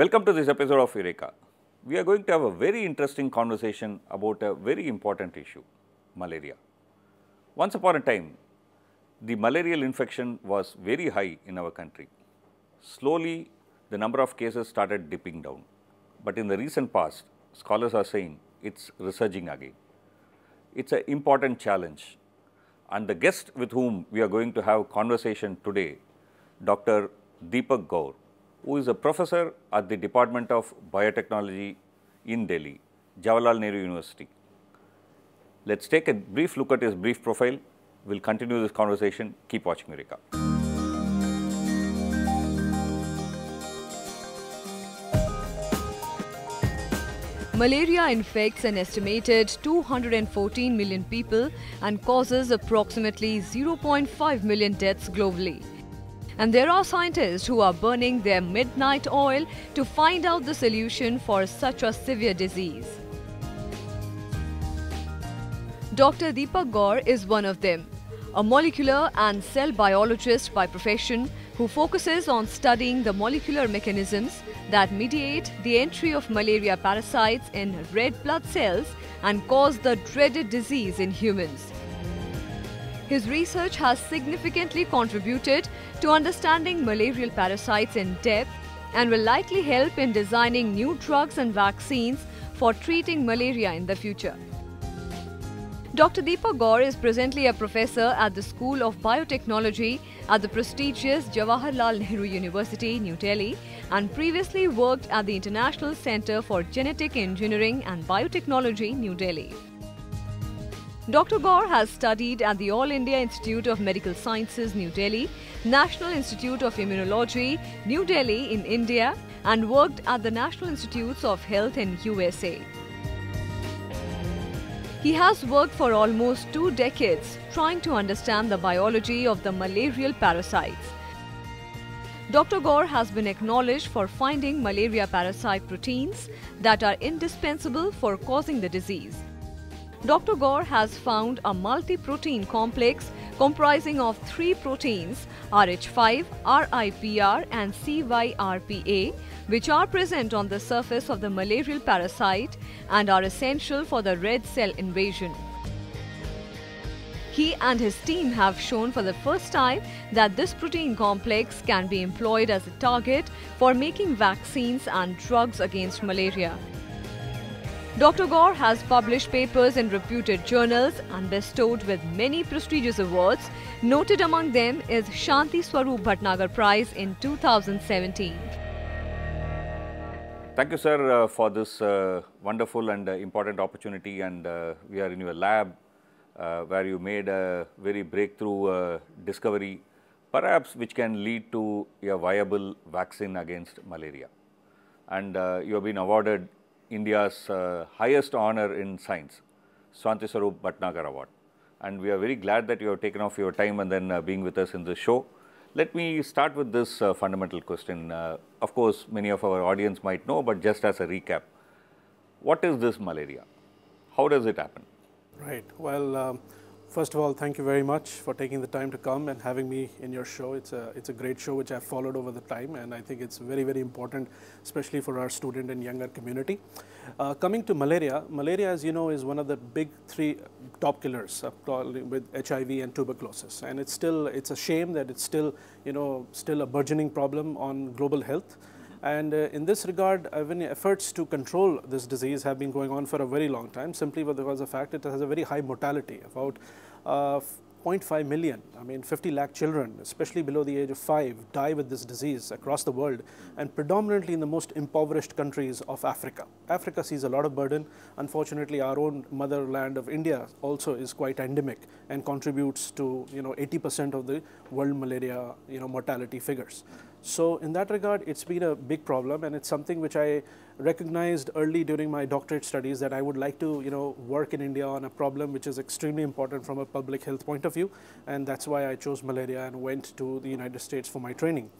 Welcome to this episode of Eureka. We are going to have a very interesting conversation about a very important issue malaria. Once upon a time, the malarial infection was very high in our country. Slowly, the number of cases started dipping down. But in the recent past, scholars are saying it's resurging again. It's an important challenge. And the guest with whom we are going to have a conversation today, Dr. Deepak Gaur, who is a professor at the Department of Biotechnology in Delhi, Jawaharlal Nehru University. Let's take a brief look at his brief profile. We'll continue this conversation. Keep watching Eureka. Malaria infects an estimated 214 million people and causes approximately 0.5 million deaths globally. And there are scientists who are burning their midnight oil to find out the solution for such a severe disease. Dr. Deepak Gaur is one of them, a molecular and cell biologist by profession who focuses on studying the molecular mechanisms that mediate the entry of malaria parasites in red blood cells and cause the dreaded disease in humans. His research has significantly contributed to understanding malarial parasites in depth and will likely help in designing new drugs and vaccines for treating malaria in the future. Dr. Deepak Gaur is presently a professor at the School of Biotechnology at the prestigious Jawaharlal Nehru University, New Delhi, and previously worked at the International Center for Genetic Engineering and Biotechnology, New Delhi. Dr. Gore has studied at the All India Institute of Medical Sciences, New Delhi, National Institute of Immunology, New Delhi in India, and worked at the National Institutes of Health in USA. He has worked for almost two decades trying to understand the biology of the malarial parasites. Dr. Gore has been acknowledged for finding malaria parasite proteins that are indispensable for causing the disease. Dr. Gore has found a multi-protein complex comprising of three proteins RH5, RIPR and CYRPA which are present on the surface of the malarial parasite and are essential for the red cell invasion. He and his team have shown for the first time that this protein complex can be employed as a target for making vaccines and drugs against malaria. Dr. Gore has published papers in reputed journals and bestowed with many prestigious awards. Noted among them is Shanti Swarup Bhatnagar Prize in 2017. Thank you, sir, uh, for this uh, wonderful and uh, important opportunity. And uh, we are in your lab uh, where you made a very breakthrough uh, discovery, perhaps which can lead to a viable vaccine against malaria. And you have been awarded India's highest honor in science, Shanti Swarup Bhatnagar Award. And we are very glad that you have taken off your time and then being with us in this show. Let me start with this uh, fundamental question. Uh, of course, many of our audience might know, but just as a recap, what is this malaria? How does it happen? Right. Well, um, first of all, thank you very much for taking the time to come and having me in your show. It's a it's a great show which I've followed over the time, and I think it's very very important, especially for our student and younger community. Uh, coming to malaria, malaria, as you know, is one of the big three top killers uh, with HIV and tuberculosis, and it's still it's a shame that it's still you know still a burgeoning problem on global health. And uh, in this regard, even efforts to control this disease have been going on for a very long time, simply because of the fact it has a very high mortality, about uh, 0.5 million, I mean 50 lakh children, especially below the age of 5, die with this disease across the world and predominantly in the most impoverished countries of Africa. Africa sees a lot of burden. Unfortunately, our own motherland of India also is quite endemic and contributes to you know 80% of the world malaria you know mortality figures. So in that regard, it's been a big problem and it's something which I recognized early during my doctorate studies that I would like to, you know, work in India on a problem which is extremely important from a public health point of view. And that's why I chose malaria and went to the United States for my training.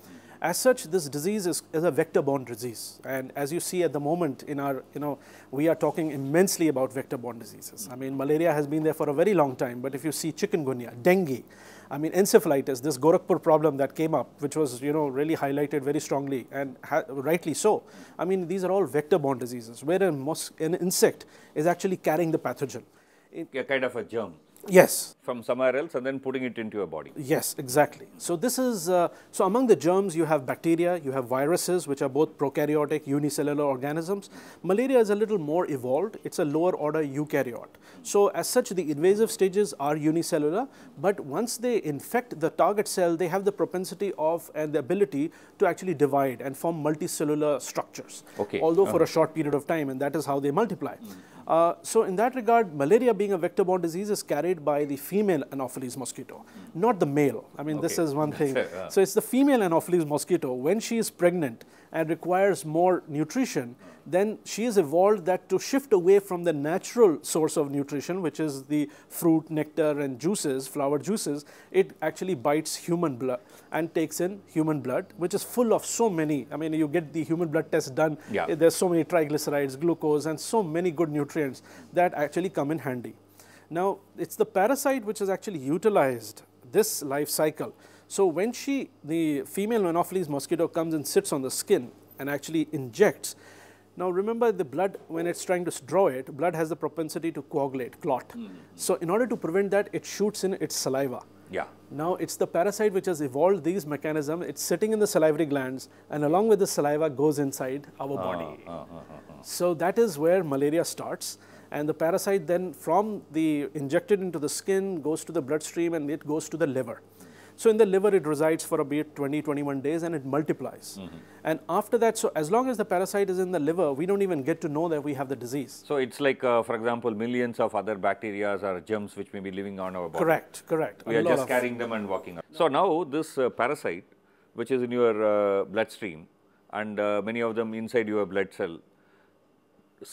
As such, this disease is, is a vector-borne disease. And as you see at the moment in our, you know, we are talking immensely about vector-borne diseases. I mean, malaria has been there for a very long time, but if you see chikungunya, dengue, I mean, encephalitis, this Gorakhpur problem that came up, which was, you know, really highlighted very strongly and rightly so. I mean, these are all vector-borne diseases where an insect is actually carrying the pathogen. It, a kind of a germ. Yes. From somewhere else and then putting it into your body. Yes, exactly. So this is, uh, so among the germs you have bacteria, you have viruses which are both prokaryotic unicellular organisms. Malaria is a little more evolved, it's a lower order eukaryote. So as such the invasive stages are unicellular, but once they infect the target cell, they have the propensity of and the ability to actually divide and form multicellular structures. Okay. Although uh -huh. for a uh-huh. short period of time and that is how they multiply. Mm. Uh, so in that regard, malaria being a vector-borne disease is carried by the female Anopheles mosquito, not the male. I mean, okay. this is one thing. So it's the female Anopheles mosquito. When she is pregnant and requires more nutrition, then she has evolved that to shift away from the natural source of nutrition, which is the fruit, nectar, and juices, flower juices, it actually bites human blood and takes in human blood, which is full of so many. I mean, you get the human blood test done, yeah. Eh, there's so many triglycerides, glucose, and so many good nutrients that actually come in handy. Now, it's the parasite which is actually utilized this life cycle. So when she, the female Anopheles mosquito comes and sits on the skin and actually injects, now remember the blood, when it's trying to draw it, blood has the propensity to coagulate, clot. Mm. So in order to prevent that, it shoots in its saliva. Yeah. Now it's the parasite which has evolved these mechanisms. It's sitting in the salivary glands and along with the saliva goes inside our uh, body. Uh, uh, so that is where malaria starts. And the parasite then from the injected into the skin goes to the bloodstream and it goes to the liver. So in the liver, it resides for about 20, 21 days and it multiplies. Mm -hmm. And after that, so as long as the parasite is in the liver, we don't even get to know that we have the disease. So it's like, uh, for example, millions of other bacteria or germs which may be living on our body. Correct, correct. We A are just carrying them and walking. No. So now this uh, parasite, which is in your uh, bloodstream, and uh, many of them inside your blood cell,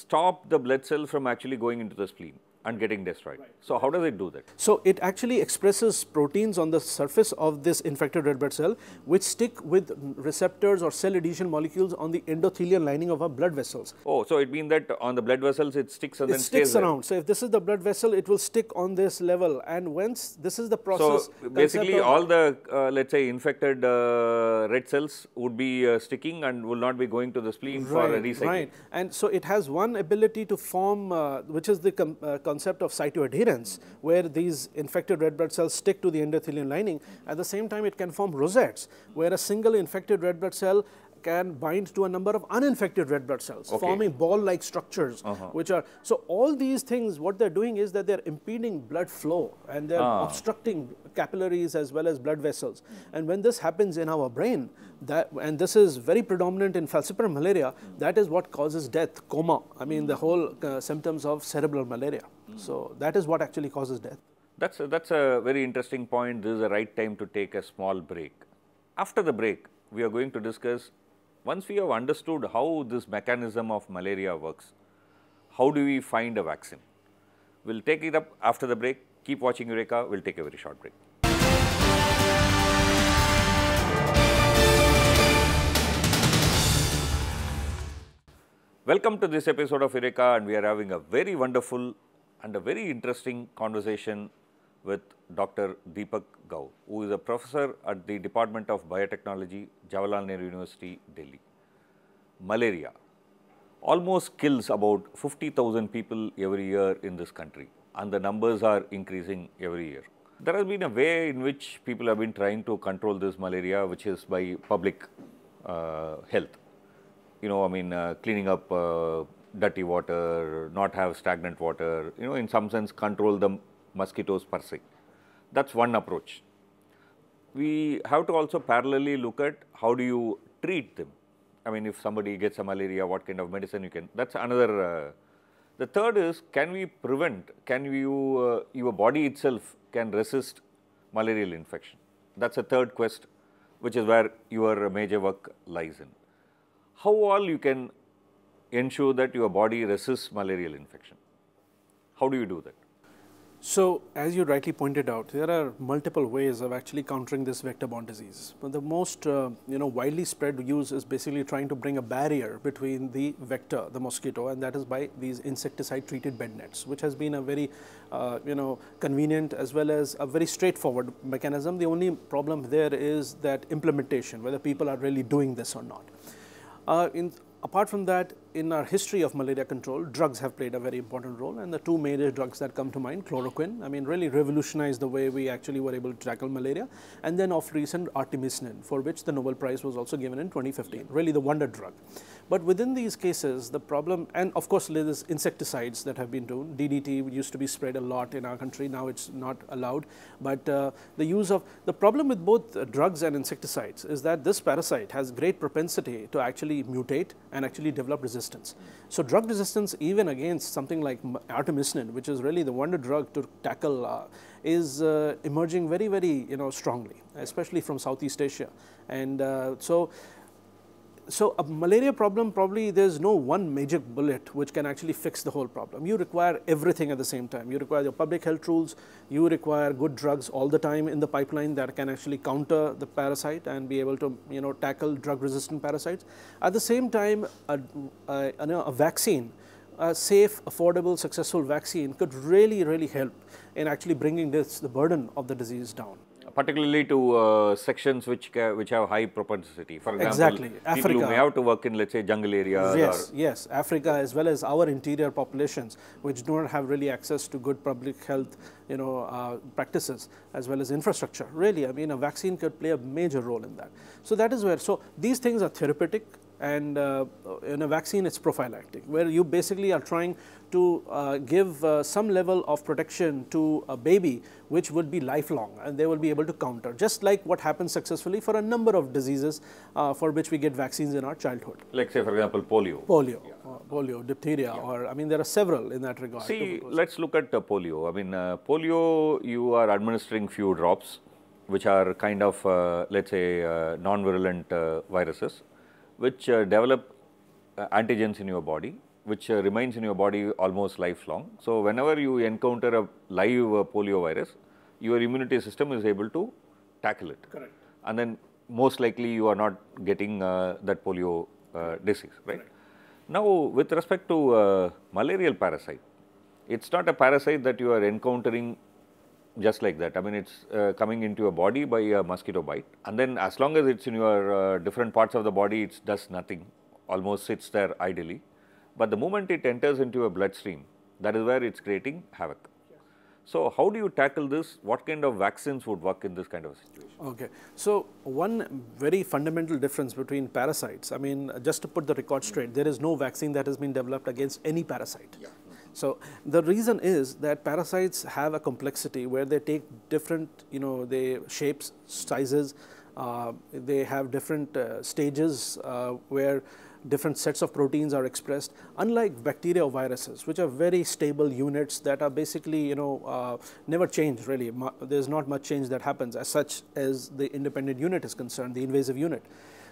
stop the blood cell from actually going into the spleen and getting destroyed. Right. So how does it do that? So it actually expresses proteins on the surface of this infected red blood cell which stick with receptors or cell adhesion molecules on the endothelial lining of our blood vessels. Oh, so it means that on the blood vessels it sticks and it then sticks stays around. There. So if this is the blood vessel, it will stick on this level and once this is the process. So basically all the uh, let's say infected uh, red cells would be uh, sticking and will not be going to the spleen right, for recycling. Right, and so it has one ability to form, uh, which is the uh, concept of cytoadherence, where these infected red blood cells stick to the endothelial lining. At the same time, it can form rosettes, where a single infected red blood cell can bind to a number of uninfected red blood cells, okay. forming ball-like structures, uh -huh. which are, so all these things, what they're doing is that they're impeding blood flow and they're ah. obstructing capillaries as well as blood vessels. And when this happens in our brain, that, and this is very predominant in falciparum malaria, that is what causes death, coma, I mean the whole uh, symptoms of cerebral malaria. Hmm. So that is what actually causes death. That's a, that's a very interesting point. This is the right time to take a small break. After the break, we are going to discuss once we have understood how this mechanism of malaria works, how do we find a vaccine? We will take it up after the break. Keep watching Eureka. We will take a very short break. Welcome to this episode of Eureka and we are having a very wonderful and a very interesting conversation with Dr. Deepak Gaur, who is a professor at the Department of Biotechnology, Jawaharlal Nehru University, Delhi. Malaria almost kills about 50,000 people every year in this country and the numbers are increasing every year. There has been a way in which people have been trying to control this malaria which is by public uh, health. You know, I mean, uh, cleaning up uh, dirty water, not have stagnant water, you know, in some sense control the mosquitoes per se. That's one approach. We have to also parallelly look at how do you treat them. I mean, if somebody gets a malaria, what kind of medicine you can, that's another. Uh, the third is, can we prevent, can you, uh, your body itself can resist malarial infection? That's a third quest, which is where your major work lies in. How all you can ensure that your body resists malarial infection? How do you do that? So, as you rightly pointed out, there are multiple ways of actually countering this vector-borne disease. But the most, uh, you know, widely spread use is basically trying to bring a barrier between the vector, the mosquito, and that is by these insecticide-treated bed nets, which has been a very, uh, you know, convenient as well as a very straightforward mechanism. The only problem there is that implementation, whether people are really doing this or not. Uh, in, apart from that, in our history of malaria control, drugs have played a very important role. And the two major drugs that come to mind, chloroquine, I mean really revolutionized the way we actually were able to tackle malaria. And then of recent artemisinin for which the Nobel Prize was also given in 2015, really the wonder drug. But within these cases, the problem, and of course there's insecticides that have been done, DDT used to be spread a lot in our country, now it's not allowed, but uh, the use of, the problem with both uh, drugs and insecticides is that this parasite has great propensity to actually mutate and actually develop resistance resistance. So drug resistance even against something like artemisinin, which is really the wonder drug to tackle, uh, is uh, emerging very, very you know strongly, especially from Southeast Asia. And uh, so so a malaria problem probably there's no one magic bullet which can actually fix the whole problem. You require everything at the same time. You require your public health rules, you require good drugs all the time in the pipeline that can actually counter the parasite and be able to you know tackle drug resistant parasites. At the same time a, a, a vaccine a safe, affordable, successful vaccine could really, really help in actually bringing this, the burden of the disease down particularly to uh, sections which which have high propensity. For example, exactly. people Africa. who may have to work in let's say jungle areas. Yes, yes, Africa as well as our interior populations, which do not have really access to good public health, you know, uh, practices as well as infrastructure. Really, I mean, a vaccine could play a major role in that. So that is where. So these things are therapeutic and uh, in a vaccine it's prophylactic where you basically are trying to uh, give uh, some level of protection to a baby which would be lifelong and they will be able to counter just like what happens successfully for a number of diseases uh, for which we get vaccines in our childhood. Like say for example polio. Polio, yeah. Uh, polio, diphtheria yeah. or I mean there are several in that regard. See let's look at polio. I mean uh, polio you are administering few drops which are kind of let's say non-virulent viruses which uh, develop uh, antigens in your body which uh, remains in your body almost lifelong. So, whenever you encounter a live polio virus, your immunity system is able to tackle it. Correct. And then most likely you are not getting that polio disease, right? Correct. Now, with respect to uh, malarial parasite, it's not a parasite that you are encountering just like that. I mean, it's uh, coming into your body by a mosquito bite, and then as long as it's in your uh, different parts of the body, it does nothing, almost sits there idly. But the moment it enters into your bloodstream, that is where it's creating havoc. So, how do you tackle this? What kind of vaccines would work in this kind of situation? Okay. So, one very fundamental difference between parasites, I mean, just to put the record straight, there is no vaccine that has been developed against any parasite. Yeah. So the reason is that parasites have a complexity where they take different, you know, they shapes, sizes, uh, they have different uh, stages uh, where different sets of proteins are expressed, unlike bacteria or viruses, which are very stable units that are basically, you know, uh, never change really. There's not much change that happens as such as the independent unit is concerned, the invasive unit.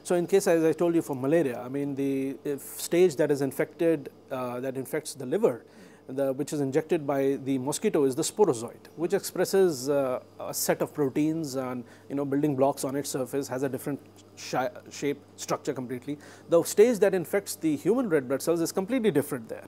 So in case, as I told you for malaria, I mean, the stage that is infected, uh, that infects the liver, the, which is injected by the mosquito is the sporozoite, which expresses uh, a set of proteins and you know building blocks on its surface, has a different shape, structure completely. The stage that infects the human red blood cells is completely different there.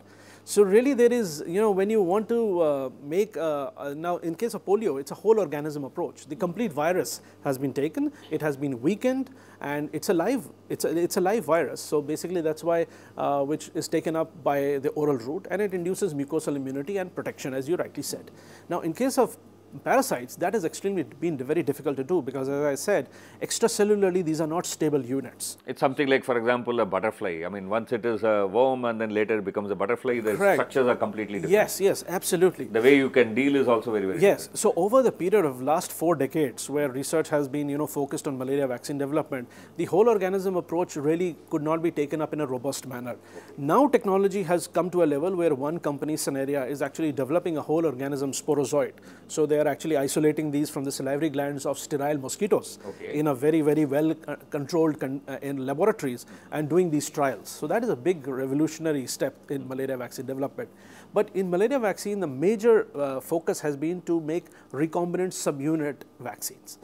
So really there is, you know, when you want to uh, make, uh, uh, now in case of polio, it's a whole organism approach. The complete virus has been taken, it has been weakened and it's a live, it's a, it's a live virus. So basically that's why, uh, which is taken up by the oral route and it induces mucosal immunity and protection as you rightly said. Now in case of parasites, that has extremely been very difficult to do because as I said, extracellularly these are not stable units. It's something like for example a butterfly. I mean once it is a worm and then later it becomes a butterfly, the Correct. structures are completely different. Yes, yes, absolutely. The way you can deal is also very, very Yes, different. so over the period of last four decades where research has been you know focused on malaria vaccine development, the whole organism approach really could not be taken up in a robust manner. Now technology has come to a level where one company, Scenaria, is actually developing a whole organism sporozoite. So they are were actually isolating these from the salivary glands of sterile mosquitoes Okay. in a very, very well uh, controlled con- uh, in laboratories and doing these trials. So that is a big revolutionary step in malaria vaccine development. But in malaria vaccine, the major uh, focus has been to make recombinant subunit vaccines.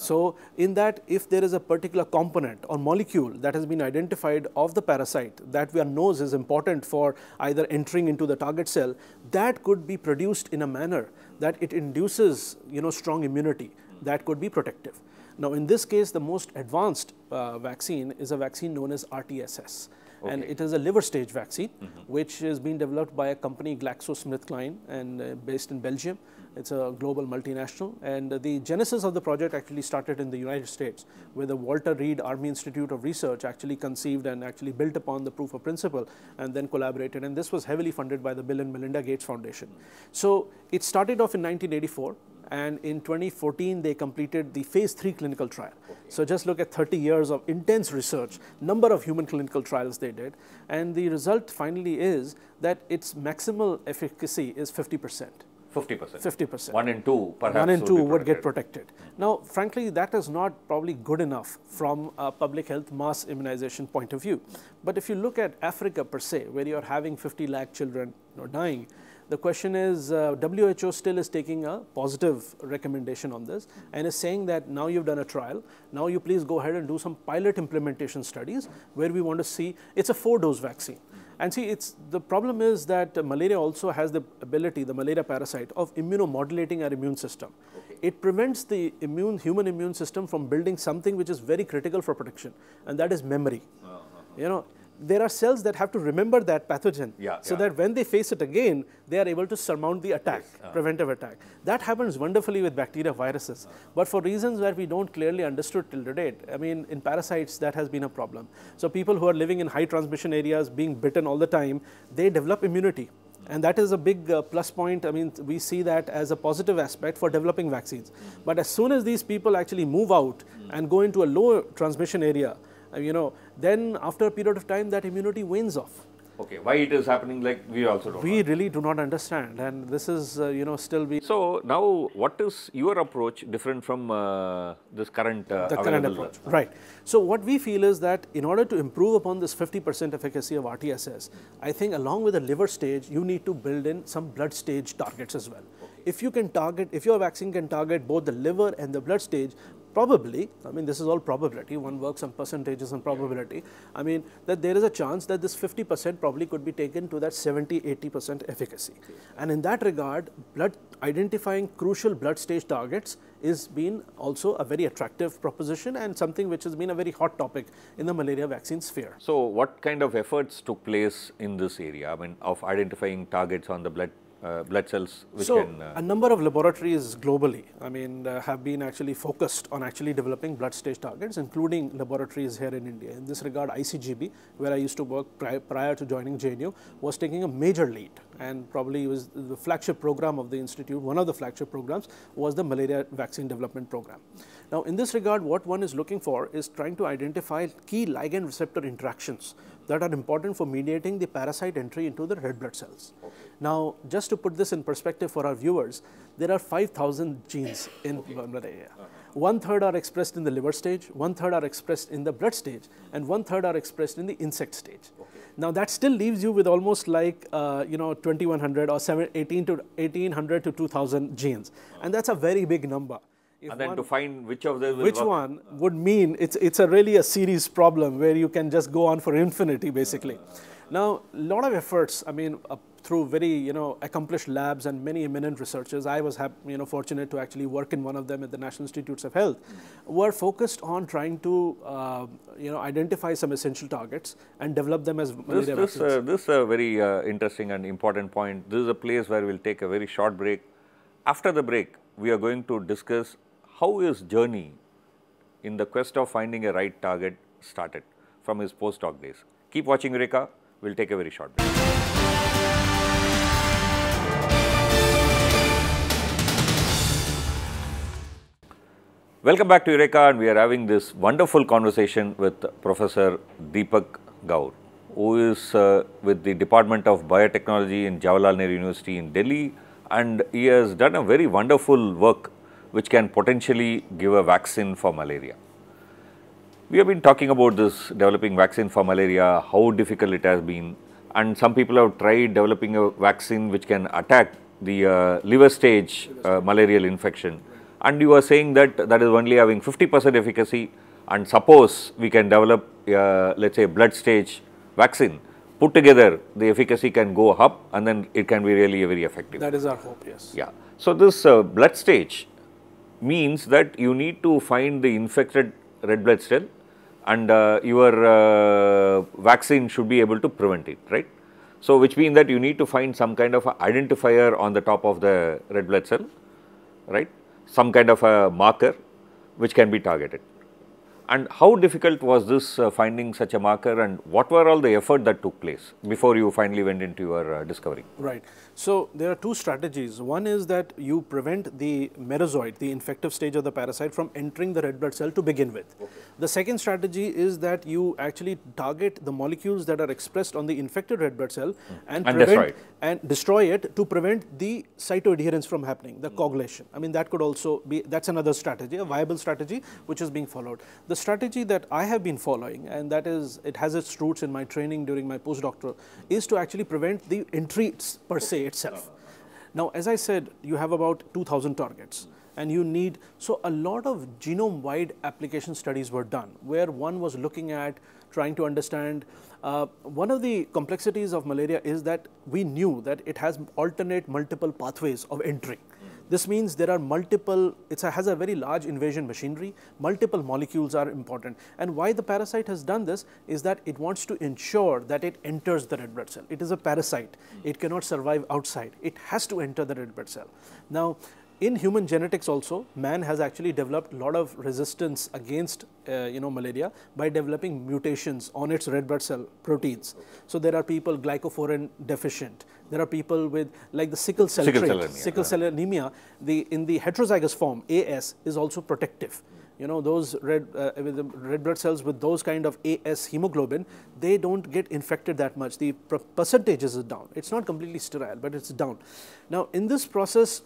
So in that, if there is a particular component or molecule that has been identified of the parasite that we are knows is important for either entering into the target cell, that could be produced in a manner that it induces, you know, strong immunity that could be protective. Now, in this case, the most advanced uh, vaccine is a vaccine known as RTSS. And it is a liver stage vaccine, which is being developed by a company GlaxoSmithKline and uh, based in Belgium. It's a global multinational. And the genesis of the project actually started in the United States, where the Walter Reed Army Institute of Research actually conceived and actually built upon the proof of principle and then collaborated. And this was heavily funded by the Bill and Melinda Gates Foundation. So it started off in 1984 and in 2014 they completed the phase 3 clinical trial so just look at 30 years of intense research number of human clinical trials they did and the result finally is that its maximal efficacy is 50% 50%. 50%. One in two, perhaps. one and would two would get protected. Now, frankly, that is not probably good enough from a public health mass immunization point of view. But if you look at Africa per se, where you are having 50 lakh children you know, dying, the question is uh, WHO still is taking a positive recommendation on this and is saying that now you've done a trial, now you please go ahead and do some pilot implementation studies where we want to see it's a four dose vaccine. And see, it's the problem is that uh, malaria also has the ability, the malaria parasite, of immunomodulating our immune system. It prevents the immune, human immune system from building something which is very critical for protection, and that is memory. You know, there are cells that have to remember that pathogen, Yeah, so yeah. that when they face it again, they are able to surmount the attack, preventive attack. That happens wonderfully with bacteria, viruses, but for reasons that we don't clearly understood till date. I mean, in parasites, that has been a problem. So people who are living in high transmission areas, being bitten all the time, they develop immunity. And that is a big uh, plus point. I mean, we see that as a positive aspect for developing vaccines. But as soon as these people actually move out and go into a low transmission area, uh, you know, then after a period of time, that immunity wanes off. Okay, why it is happening like we also don't know. We really do not understand, and this is, uh, you know, still be So now, what is your approach different from uh, this current uh, the current approach. Right. So what we feel is that in order to improve upon this 50% efficacy of RTSS, I think along with the liver stage, you need to build in some blood stage targets as well. If you can target, if your vaccine can target both the liver and the blood stage, probably, I mean, this is all probability, one works on percentages and probability. I mean, that there is a chance that this 50% probably could be taken to that 70, 80% efficacy. And in that regard, blood identifying crucial blood stage targets is been also a very attractive proposition and something which has been a very hot topic in the malaria vaccine sphere. So, what kind of efforts took place in this area? I mean, of identifying targets on the blood uh, blood cells which so, can. Uh, a number of laboratories globally, I mean, uh, have been actually focused on actually developing blood stage targets, including laboratories here in India. In this regard, ICGB, where I used to work pri- prior to joining JNU, was taking a major lead, and probably was the flagship program of the institute. One of the flagship programs was the malaria vaccine development program. Now, in this regard, what one is looking for is trying to identify key ligand receptor interactions that are important for mediating the parasite entry into the red blood cells. Now, just to put this in perspective for our viewers, there are 5,000 genes in malaria. Uh-huh. One third are expressed in the liver stage, one third are expressed in the blood stage, and one third are expressed in the insect stage. Now, that still leaves you with almost like, uh, you know, 2100 or 7, 18 to 1800 to 2000 genes. And that's a very big number. If and then one- to find which of will which work. one would mean it's it's a really a series problem where you can just go on for infinity basically now a lot of efforts i mean uh, through very you know accomplished labs and many eminent researchers i was you know fortunate to actually work in one of them at the national institutes of health were focused on trying to uh, you know identify some essential targets and develop them as This, this, uh, this is a very uh, interesting and important point. This is a place where we'll take a very short break. After the break, we are going to discuss how his journey in the quest of finding a right target started from his postdoc days. Keep watching Eureka. We'll take a very short break. Welcome back to Eureka, and we are having this wonderful conversation with Professor Deepak Gaur, who is uh, with the Department of Biotechnology in Jawaharlal Nehru University in Delhi and he has done a very wonderful work which can potentially give a vaccine for malaria. We have been talking about this developing vaccine for malaria, how difficult it has been, and some people have tried developing a vaccine which can attack the uh, liver stage uh, malarial infection. And you are saying that that is only having 50% efficacy, and suppose we can develop, uh, let's say, blood stage vaccine, put together, the efficacy can go up, and then it can be really very effective. That is our hope, yes. Yeah. So, this uh, blood stage means that you need to find the infected red blood cell and uh, your uh, vaccine should be able to prevent it, right. So, which means that you need to find some kind of identifier on the top of the red blood cell, right, some kind of a marker which can be targeted. And how difficult was this uh, finding such a marker and what were all the effort that took place before you finally went into your uh, discovery? Right. So, there are two strategies. One is that you prevent the merozoite, the infective stage of the parasite from entering the red blood cell to begin with. Okay. The second strategy is that you actually target the molecules that are expressed on the infected red blood cell mm. and, and, prevent destroy and destroy it to prevent the cytoadherence from happening, the mm. coagulation. I mean that could also be, that is another strategy, a viable strategy which is being followed. The strategy that I have been following and that is, it has its roots in my training during my postdoctoral, is to actually prevent the entry per se itself. Now, as I said, you have about 2000 targets and you need, so a lot of genome wide application studies were done where one was looking at trying to understand uh, one of the complexities of malaria is that we knew that it has alternate multiple pathways of entry. This means there are multiple, it has a very large invasion machinery, multiple molecules are important. And why the parasite has done this is that it wants to ensure that it enters the red blood cell. It is a parasite, it cannot survive outside, it has to enter the red blood cell. Now, in human genetics also, man has actually developed a lot of resistance against uh, you know malaria by developing mutations on its red blood cell proteins. So there are people glycophorin deficient. There are people with like the sickle cell sickle trait, cell anemia, sickle cell anemia. The in the heterozygous form, AS is also protective. You know those red uh, with the red blood cells with those kind of AS hemoglobin, they don't get infected that much. The percentages is down. It's not completely sterile, but it's down. Now in this process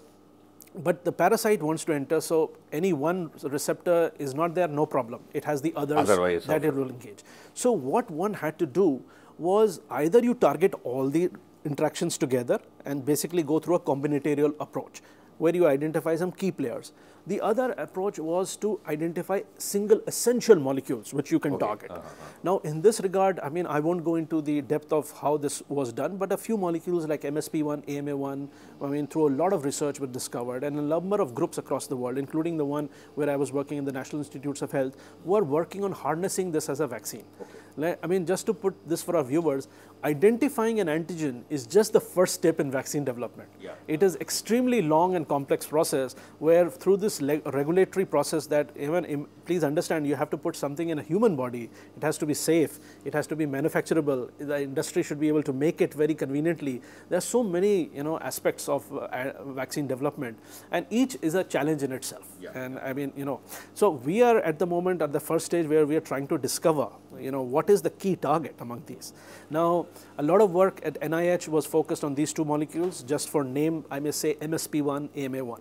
but the parasite wants to enter. So, any one receptor is not there, no problem. It has the others Otherwise, that it will engage. So, what one had to do was either you target all the interactions together and basically go through a combinatorial approach where you identify some key players. The other approach was to identify single essential molecules which you can okay. target. Uh -huh. Now, in this regard, I mean, I won't go into the depth of how this was done, but a few molecules like MSP1, AMA1, I mean, through a lot of research were discovered and a number of groups across the world, including the one where I was working in the National Institutes of Health, were working on harnessing this as a vaccine. Okay. I mean, just to put this for our viewers, identifying an antigen is just the first step in vaccine development. Yeah. It is extremely long and complex process where through this regulatory process that even, please understand, you have to put something in a human body. It has to be safe. It has to be manufacturable. The industry should be able to make it very conveniently. There are so many, you know, aspects of uh, vaccine development and each is a challenge in itself. Yeah. And I mean, you know, so we are at the moment at the first stage where we are trying to discover, you know, what is the key target among these. Now, a lot of work at NIH was focused on these two molecules just for name, I may say MSP1, AMA1.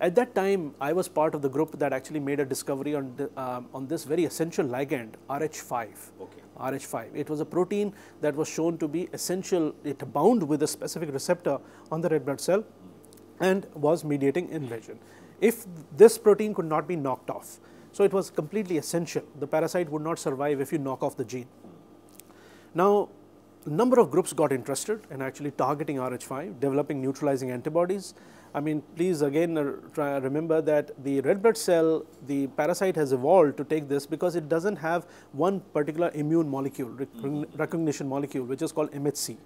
At that time, I was part of the group that actually made a discovery on, the, um, on this very essential ligand, RH5. Okay. RH5. It was a protein that was shown to be essential, it bound with a specific receptor on the red blood cell and was mediating invasion. If this protein could not be knocked off, so it was completely essential. The parasite would not survive if you knock off the gene. Now, a number of groups got interested in actually targeting RH5, developing neutralizing antibodies. I mean, please again uh, try, remember that the red blood cell, the parasite has evolved to take this because it does not have one particular immune molecule, rec recognition molecule, which is called MHC.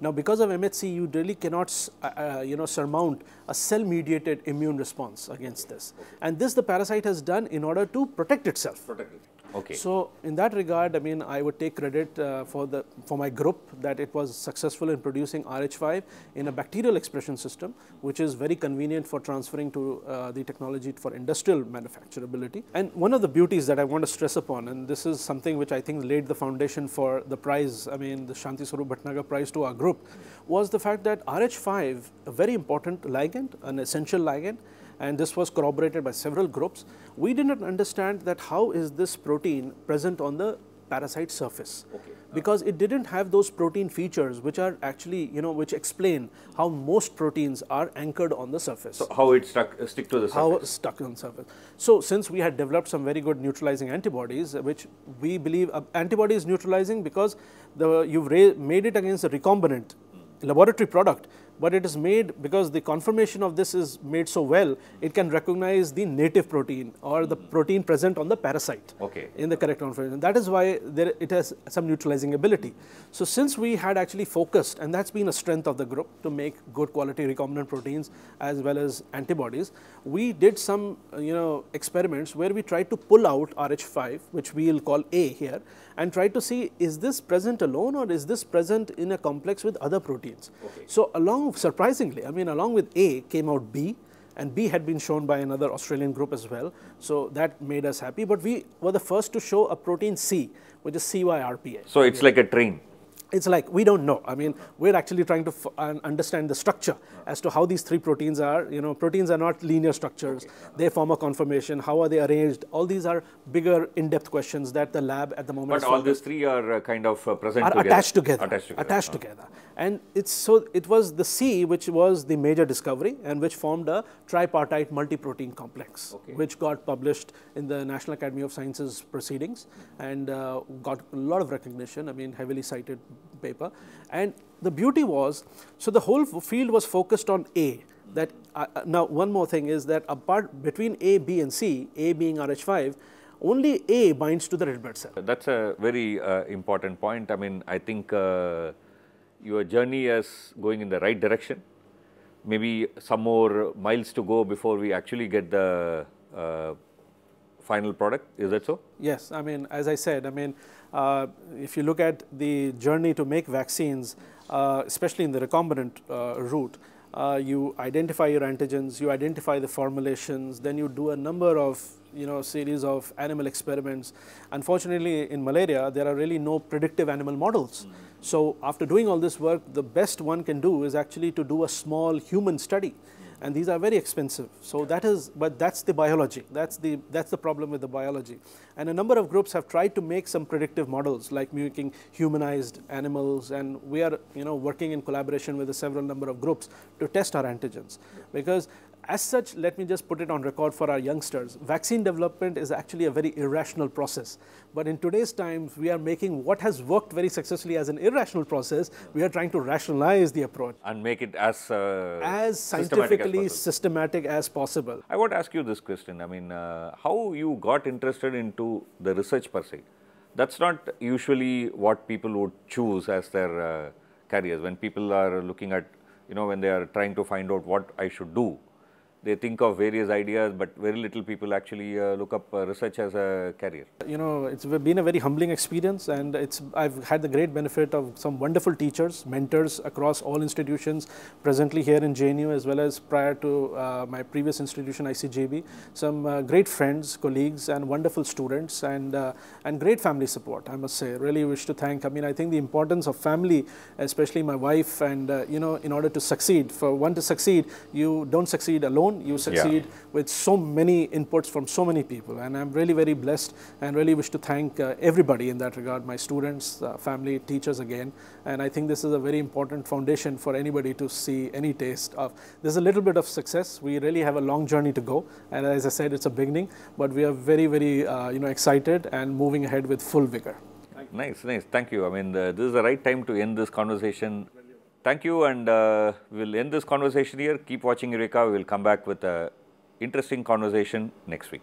Now, because of MHC, you really cannot, uh, uh, you know, surmount a cell-mediated immune response against this. And this the parasite has done in order to protect itself. Protect it. Okay. So in that regard, I mean, I would take credit uh, for the for my group that it was successful in producing RH5 in a bacterial expression system, which is very convenient for transferring to uh, the technology for industrial manufacturability. And one of the beauties that I want to stress upon, and this is something which I think laid the foundation for the prize, I mean, the Shanti Swarup Bhatnagar prize to our group, was the fact that RH5, a very important ligand, an essential ligand, and this was corroborated by several groups. We did not understand that how is this protein present on the parasite surface because it didn't have those protein features which are actually you know which explain how most proteins are anchored on the surface So how it stuck stick to the surface. how surface? stuck on surface. So since we had developed some very good neutralizing antibodies, uh, which we believe uh, antibody is neutralizing because the you've made it against a recombinant laboratory product, but it is made because the conformation of this is made so well, it can recognize the native protein or the protein present on the parasite Okay. in the correct conformation. That is why there, it has some neutralizing ability. So since we had actually focused, and that's been a strength of the group to make good quality recombinant proteins as well as antibodies, we did some you know experiments where we tried to pull out RH5, which we will call A here, and try to see is this present alone or is this present in a complex with other proteins. So along surprisingly, I mean along with A came out B, and B had been shown by another Australian group as well. So that made us happy. But we were the first to show a protein C, which is CYRPA. So it's like a train. It's like we don't know. I mean, we're actually trying to f- understand the structure as to how these three proteins are. You know, proteins are not linear structures. They form a conformation. How are they arranged? All these are bigger, in-depth questions that the lab at the moment But all these three are uh, kind of uh, present are together. attached together. Attached together. Attached Uh, together. And it's so it was the C which was the major discovery and which formed a tripartite multi-protein complex, Okay. which got published in the National Academy of Sciences proceedings and uh, got a lot of recognition. I mean, heavily cited paper. And the beauty was, so the whole field was focused on A. That uh, uh, now one more thing is that apart between A, B, and C, A being RH5, only A binds to the red blood cell. That's a very uh, important point. I mean, I think uh, your journey is going in the right direction. Maybe some more miles to go before we actually get the uh, final product. Is that so? Yes, I mean, as I said, I mean, if you look at the journey to make vaccines, uh, especially in the recombinant uh, route, uh, you identify your antigens, you identify the formulations, then you do a number of you know series of animal experiments. Unfortunately, in malaria, there are really no predictive animal models. So after doing all this work, the best one can do is actually to do a small human study and these are very expensive. So that is, but that's the biology. That's the that's the problem with the biology. And a number of groups have tried to make some predictive models, like making humanized animals, and we are you know working in collaboration with a several number of groups to test our antigens, because. As such, let me just put it on record for our youngsters. Vaccine development is actually a very irrational process. But in today's times, we are making what has worked very successfully as an irrational process, we are trying to rationalize the approach And make it as uh, as systematic scientifically as systematic as possible. I want to ask you this question. I mean, uh, how you got interested into the research per se? That's not usually what people would choose as their uh, careers. When people are looking at, you know, when they are trying to find out what I should do, they think of various ideas, but very little people actually uh, look up uh, research as a career. You know, it's been a very humbling experience, and it's I've had the great benefit of some wonderful teachers, mentors across all institutions, presently here in JNU as well as prior to uh, my previous institution ICJB. Some uh, great friends, colleagues, and wonderful students, and uh, and great family support. I must say, really wish to thank. I mean, I think the importance of family, especially my wife, and uh, you know, in order to succeed, for one to succeed, you don't succeed alone. You succeed with so many inputs from so many people, and I'm really very blessed and really wish to thank uh, everybody in that regard, my students, uh, family, teachers again, and I think this is a very important foundation for anybody to see any taste of. There's a little bit of success. We really have a long journey to go, and as I said, it's a beginning, but we are very, very uh, you know excited and moving ahead with full vigor. Nice, nice. Thank you. I mean, uh, this is the right time to end this conversation. Thank you, and uh, we'll end this conversation here. Keep watching Eureka. We will come back with a interesting conversation next week.